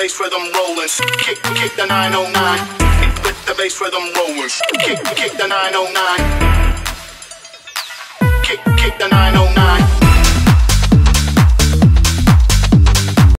bass rhythm rolling. Kick, kick the 909. With the bass rhythm rolling. Kick, kick the 909. Kick, kick the 909.